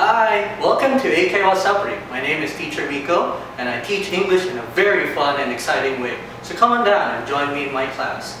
Hi, welcome to AK Wasapri. My name is Teacher Miko and I teach English in a very fun and exciting way. So come on down and join me in my class.